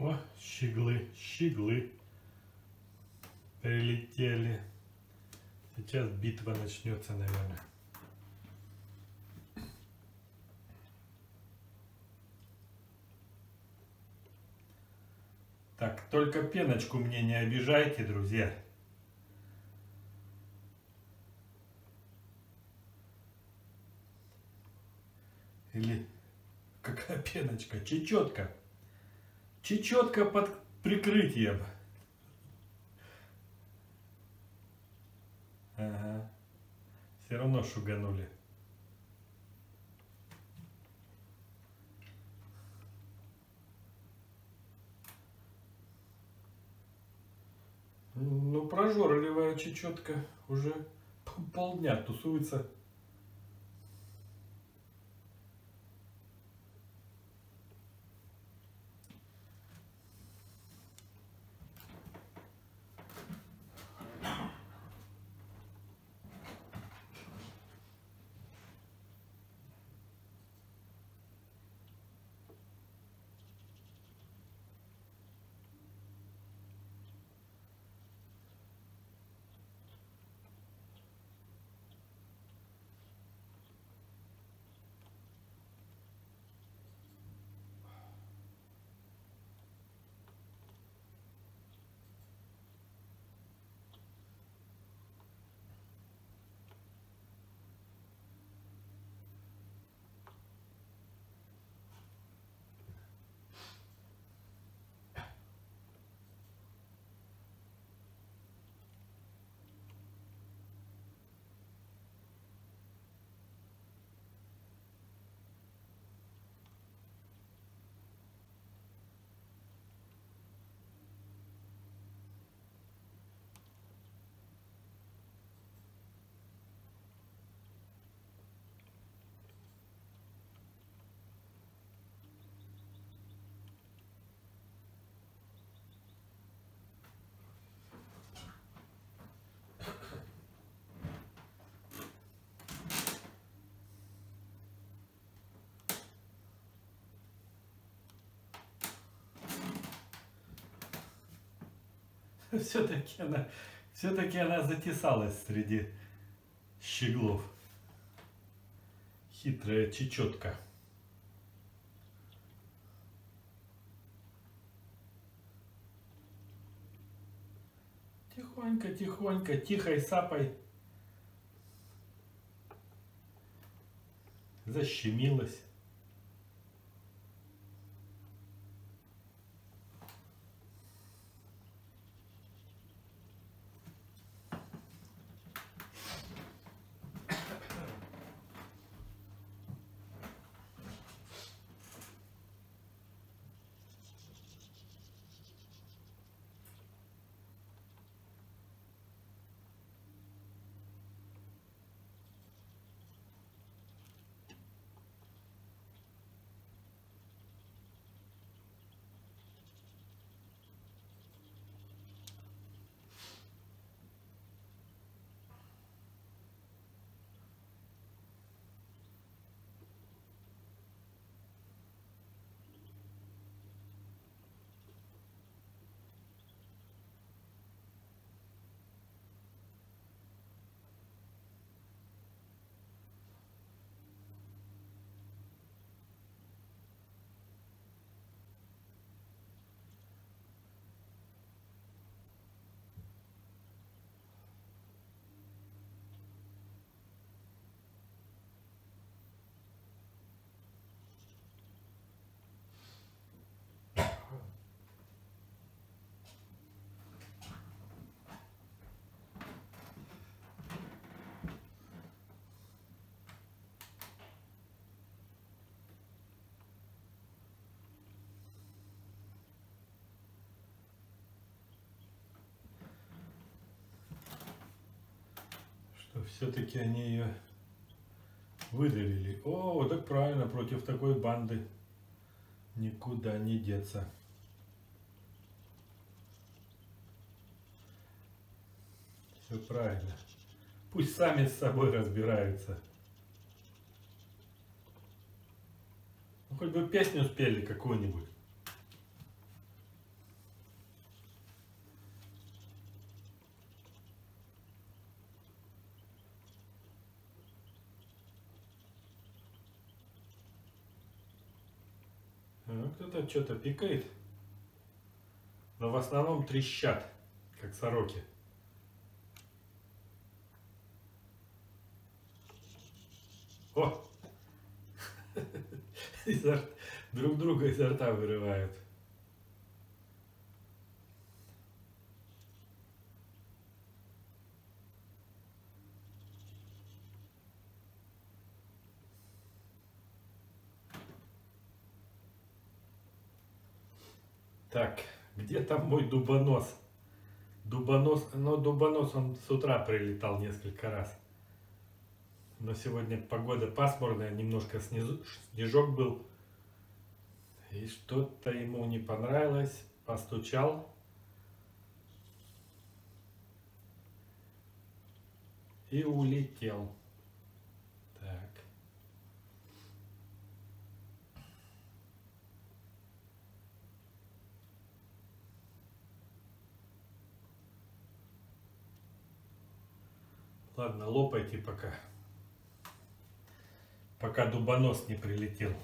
О, щеглы, щеглы прилетели. Сейчас битва начнется, наверное. Так, только пеночку мне не обижайте, друзья. Или какая пеночка? Чечетка. Чечетка под прикрытием. Ага. Все равно шуганули. Ну, прожорливая чечетка уже полдня тусуется. Все-таки она, все-таки она затесалась среди щеглов. Хитрая чечетка. Тихонько, тихонько, тихой сапой защемилась. Все-таки они ее выдавили. О, так правильно, против такой банды никуда не деться. Все правильно. Пусть сами с собой разбираются. Ну, хоть бы песню спели какую-нибудь. Кто-то что-то пикает. Но в основном трещат, как сороки. О! Друг друга изо рта вырывают. Так, где там мой дубонос? Дубонос, ну дубонос он с утра прилетал несколько раз. Но сегодня погода пасмурная, немножко снизу, снежок был. И что-то ему не понравилось, постучал. И улетел. Так. Ладно, лопайте пока. Пока дубонос не прилетел.